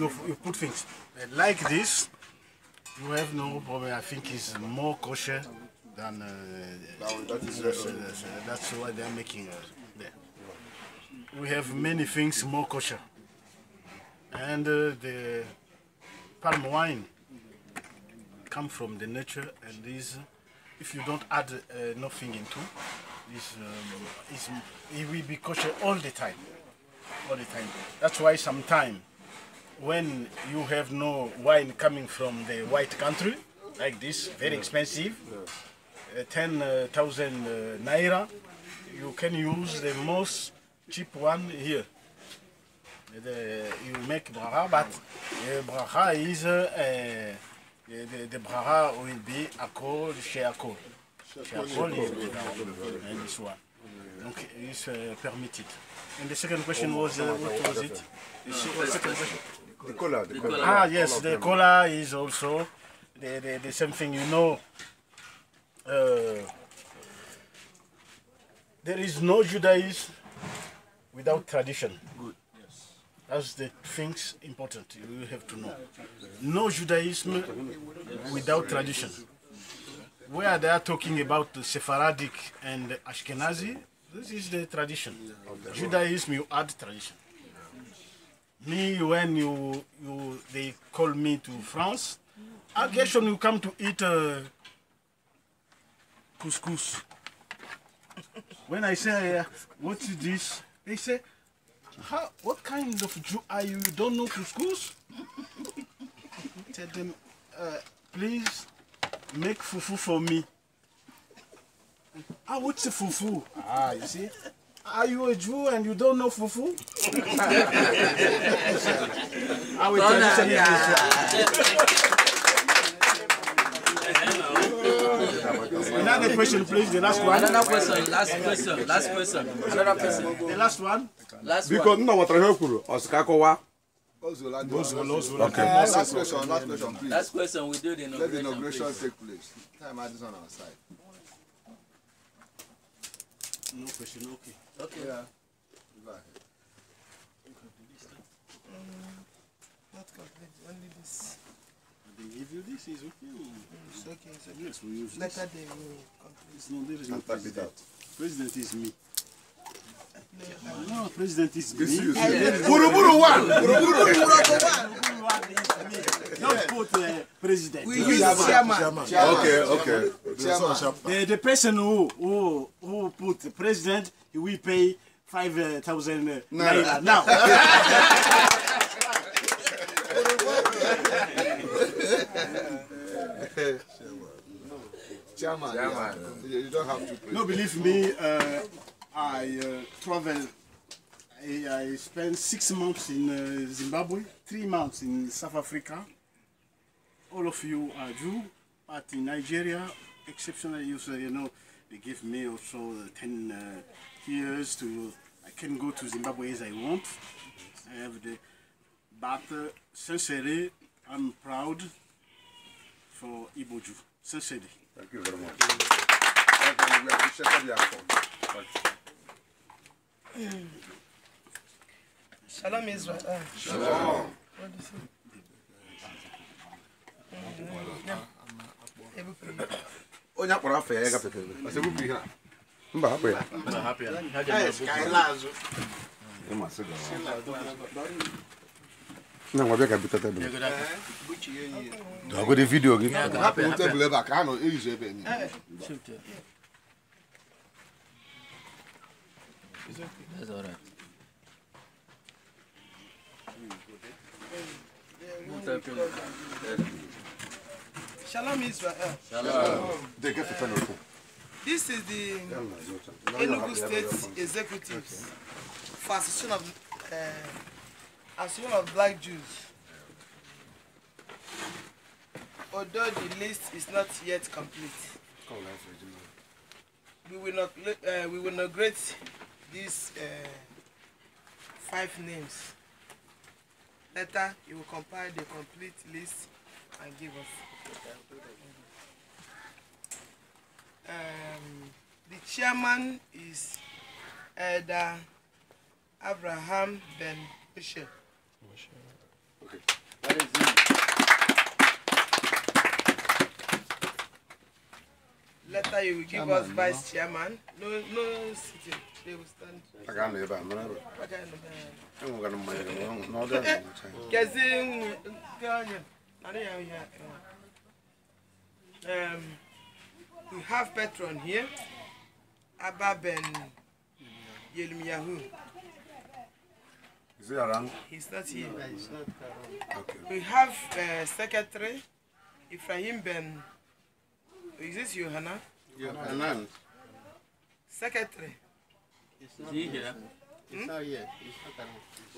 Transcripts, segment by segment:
you, you put things Uh, like this. You have no problem. I think it's more kosher than. Uh, that is that's, uh, that's, uh, that's why they're making uh, there. We have many things more kosher, and uh, the palm wine come from the nature, and this, if you don't add uh, nothing into, this um, is it will be kosher all the time, all the time. That's why sometimes when you have no wine coming from the white country, like this, very expensive, uh, 10,000 uh, naira, you can use the most cheap one here. The, you make braha, but uh, braha is, uh, uh, the, the braha will be akol, shehakol. Shehakol is the and this one. Donc it's uh, permitted. And the second question was, uh, what was it? The second question? The cola, the cola. Ah, yes, the cola is also the, the, the same thing. You know, uh, there is no Judaism without tradition. Good. Yes. That's the things important you have to know. No Judaism without tradition. Where they are talking about the Sephardic and Ashkenazi, this is the tradition. Judaism, you add tradition me when you you they call me to France, occasion you come to eat uh, couscous. When I say uh, what is this, they say, How, what kind of Jew are you? You don't know couscous? Tell them, uh, please make fufu for me. Ah, what's fufu? Ah, you see. Are you a Jew and you don't know fufu? Our tradition is this one. Another question, please. The last one. Another question, last question, last question. Another person. The last one. Last biko one. nna nwetara ihe o kwuru ọ sị ka akọwa Ozola, Ozola, Ozola. Okay. Uh, last question, last question, please. Last question, we do the Let the inauguration. inauguration please. take place. Time at this on our side. No question. Okay. Okay. Yeah. Go ahead. Not complete, only this. They give you this. Is okay. It's okay, it's okay. Yes, we use this. Later they will complete. It's no, there is no president. is me. No, president is me. It's you. gburugburu one Don't put uh, president. We use chairman. okay okay Chairman. The, the person who who who put the president, he will pay 5,000 uh, thousand uh, naira now. Chairman. Yeah. You you don't have to pray. no, believe me, uh, I uh, travel. I, I spent six months in uh, Zimbabwe, three months in South Africa. All of you are Jew, but in Nigeria, exceptionally, you say, you know, they give me also uh, 10 uh, years to, I can go to Zimbabwe as I want. I have the, but uh, sincerely, I'm proud for Iboju, Sincerely. thank you very much Thank you. We appreciate your effort. Shalom Israel. Ah. Shalom. What do you say? Mm, yeah. Onye akpọrọ afọ ya ya here. mba hapụ ya. Nna nwa bịa ka bute tebụl. Dọgodi vidiyo gị. Hapụ tebụl ebe a ka ha nọ eyizu ebe niile. That's all right. Shalom Israel. dị gafete n'okwu This is the Enugu State Executives for Association of uh, Association of Black Jews. Although the list is not yet complete, we will not uh, we will inaugurate these uh, five names. Later, you will compile the complete list and give us. Um, the chairman is Elder Abraham Ben Bishop. Later you will give us vice chairman. No, no sitting. They will stand. A ga-anọ ebe a mara ebe. What kind of, uh, Enwegara mmanya gị ma ọ- na ọ dị adị n'ụcha ya. Kezi nke onye. Nani ya ya. Um, we have patron here. Abba Ben Yelmiyahu. Is he around? He's not here. Okay. We have uh, secretary Ibrahim Ben. Is this Johanna? Anan. Secretary. Is he here?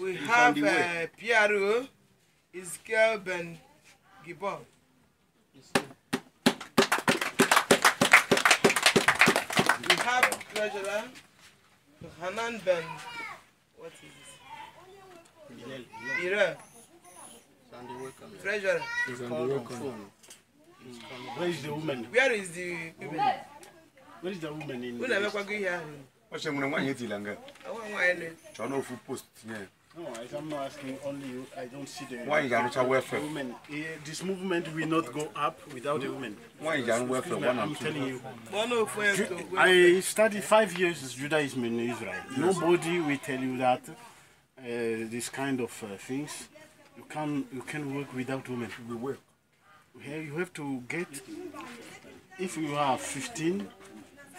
We have uh, PRO Iskel Ben Gibor. We have treasurer Hanan Ben. What is this? Ira. Treasurer. Where is the woman? Where is the women? Where is the woman in Who never go here? Ọ sị nwere nwaanyị etila nga. I want one. Chọọ n'ofu post tinye ya. No, I- I'm not asking only you. I don't see the Nwaanyị ga-arụcha welfare. women. This movement will not go up without the women. Nwaanyị ga-arụ welfare me, one I'm telling you. Of them Ju- to I studied five years as Judaism in Israel. Nobody will tell you that uh, this kind of uh, things you can you can work without women. We work. Here you have to get if you are 15,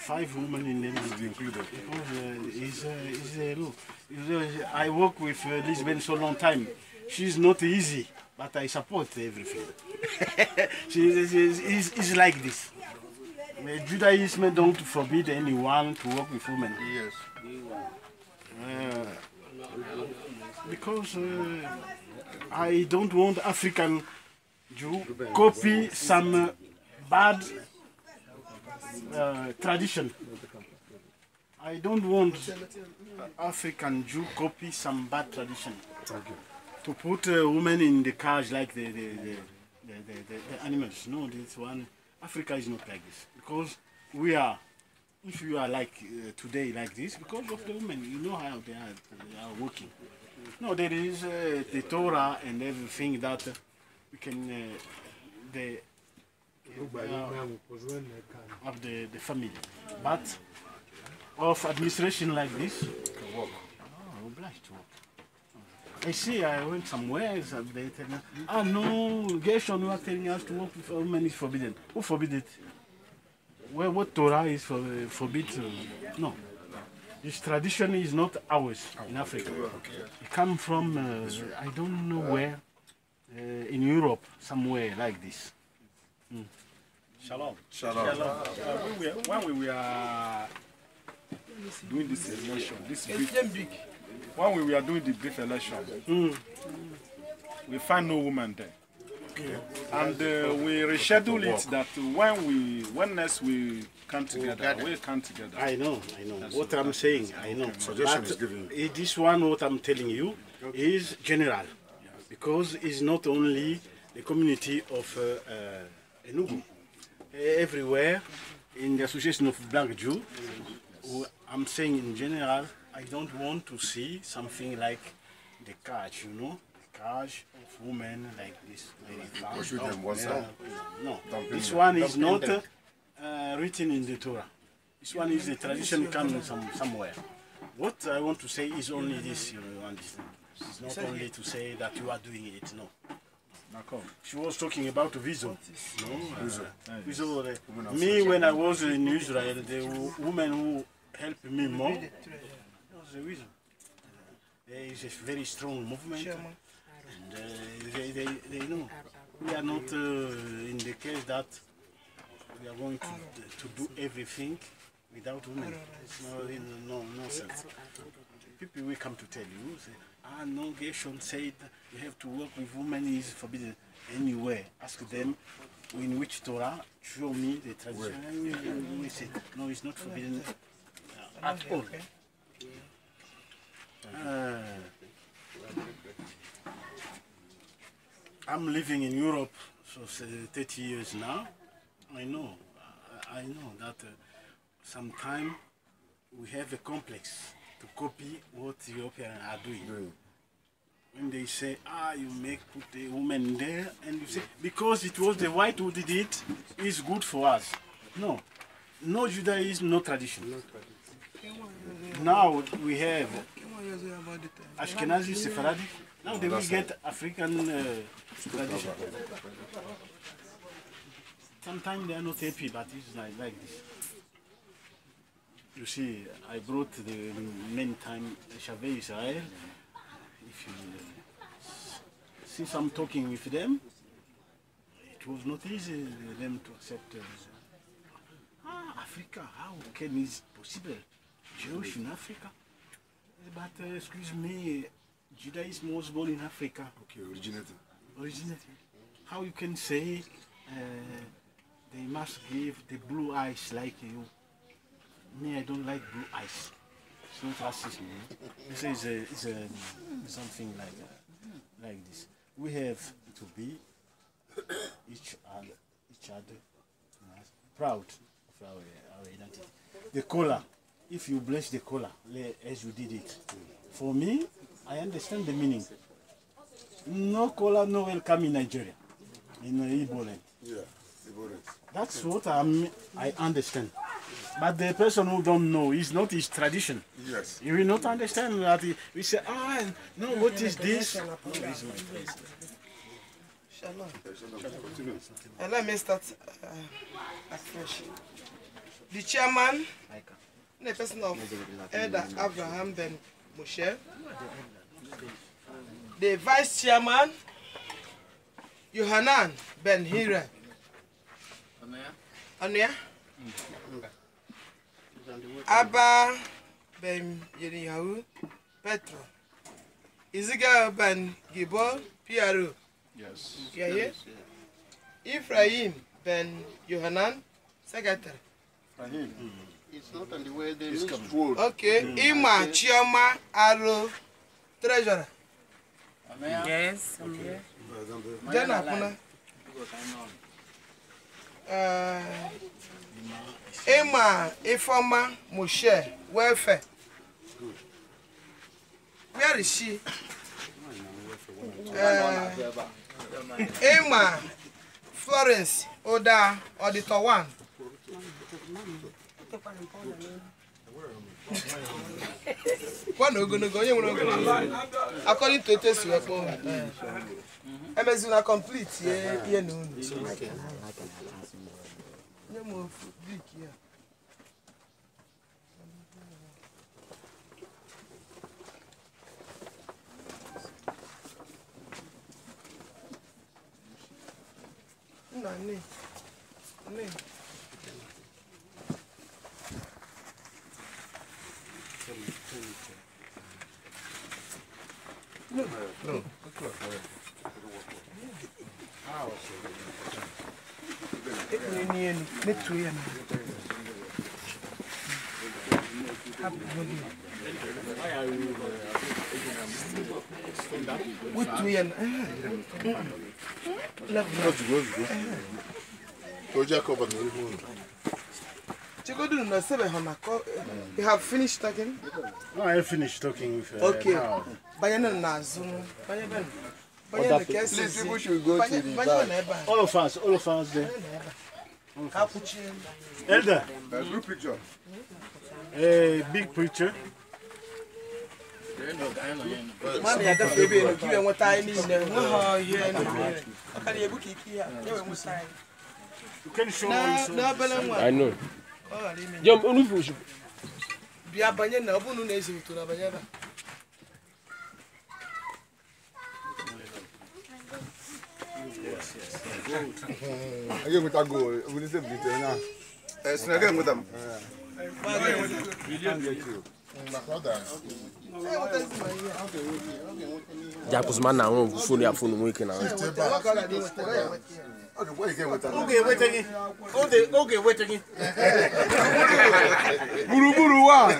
five women in them will be included. Because uh, it's, uh, it's a rule. It's, uh, I work with uh, Lisbon so long time. She's not easy, but I support everything. she, she, she's, it's like this. Uh, Judaism don't forbid anyone to work with women. Yes. Uh, because uh, I don't want African Jew copy some uh, bad uh, tradition. I don't want African Jew copy some bad tradition. Thank you. To put a woman in the cage like the, the, the, the, the, the, the animals. No, this one, Africa is not like this. Because we are, if you are like uh, today like this, because of the women, you know how they are, they are working. No, there is uh, the Torah and everything that uh, we can, uh, the, uh, of the, the family. But of administration like this, oh, obliged to work. I see, I went somewhere, so they tell me, ah no, Guershon, you are telling us to work with women is forbidden. Who forbid it? Well, what Torah is for, forbid? uh, no. This tradition is not ours in Africa. It come from, uh, I don't know where, uh, in Europe, somewhere like this. Mm. Shalom. Shalom. Uh, when, we, when we were doing this election, this brief, big. when we were doing the brief election, we find no woman there. And uh, we reschedule it that when we, when next we come together, we come together. I know, I know. what I'm saying, I know. Suggestion But is given. eh, this one, what I'm telling you, is general. Because it's not only the community of uh, uh, Enugu. Everywhere, in the Association of Black Jew, I'm saying in general, I don't want to see something like the catch, you know, the catch of women like this. Like Push them one side. no, this one is not uh, written in the Torah. This one is the tradition coming some, somewhere. What I want to say is only this, you understand. It's not only to say that you are doing it, no. She was talking about vision. No, uh, vision, uh, me, when I was in Israel, the wo- woman who helped me more was the vision. There is a very strong movement. And, uh, they, they, they know. We are not uh, in the case that we are going to, to do everything without women. It's no, no nonsense. People will come to tell you, say, ah, no, Guershon said you have to work with women is forbidden anywhere. Ask them in which Torah, show me the tradition. And we, we- we no, it's not forbidden uh, at all. Uh, I'm living in Europe for so 30 years now. I know, I, I know that uh, sometimes we have a complex to copy what Europeans are doing. when they say, ah, you make put a woman there, and you say, because it was the white who did it, it's good for us. No, no Judaism, no tradition. Now we have Ashkenazi, Sephardic. Now they will get African uh, tradition. Sometimes they are not happy, but it's like, like this. You see, I brought the many time Shavei Israel. If you s- see some talking with them, it was not easy for them to accept. Uh, ah, Africa, how can it possible? Jewish in Africa? But uh, excuse me, Judaism was born in Africa Okay, originated. originated. How you can say uh, they must give the blue eyes like you? Me, I don't like blue eyes. It's not racism. eh? This is a, it's a, something like uh, like this. We have to be each other, each other proud of our, our identity. The color, if you bless the color as you did it, for me, I understand the meaning. No color, no welcome in Nigeria, in uh, Igbo land. Yeah, Iboris. That's what I'm, I understand. But the person who don't know is not his tradition. Yes. You will not understand that he, we say, ah, no, what is this? No, this is my place. Shalom. And let me start uh, afresh. The chairman, the person of Elder Abraham Ben Moshe, the vice chairman, Yohanan Ben Hira, Anuya, Abba Ben Yeriyahu, Petro, Iziga Ben Gibor, Piero, Yes. Yeah, yeah. Ephraim Ben Yohanan, secretary. It's not on the way they It's mean. controlled. Okay, Ima Chioma Aro, treasurer. Yes, I'm here. Then Apuna. Uh, Ima Ifoma Moshe, welfare. Where is Emma Florence Oda Auditor One. One ogologo onye nwere ogologo according to etu esi ha. emezina complete ihe na unu Olha, mano, fudeu aqui, ó. Não, nem. Nem. Não, não, é, não, tá não, não. Tá ekpere n'elu metuo ya na hapụgodu ya wetuo ya na level Ozugbo, ozugbo. O Jacob na ihu unu. Chigodu na sebe ha. You have finished talking? No, I finished talking with uh, Okay. now. Banye na n'azụ. Banye be. Banye na ka esi. Please, people should go to the banye back. na ebe a. All of us, all of us there. Ka. Elder, Uh, group picture. a big preacher. Mmadụ ya gafe ebe elu ka iwe nweta anyị niile. Nwe ihe na ihe. Ọ ka na-egbu ka ike ya. Ya wee anyị. You can show Na nwa. I know. Ọ ghara ime. Jump on the bush. Bịa banye na ọ bụrụ unu na-ezi ụtụ na banye ebe a. A ga-enweta goal. Ebuli ise bulite onye ahụ. Eh, sị na ga enweta m. Enwetazi ma ihe. Jakuzman na nwa phone ya phone nweke na. Ọ ka ọ ghara inweta, ọ ya enweta ya. Ọ ga-ekwe ike enweta. Oge eweta gị. Oge oge eweta gị. Gburugburu one.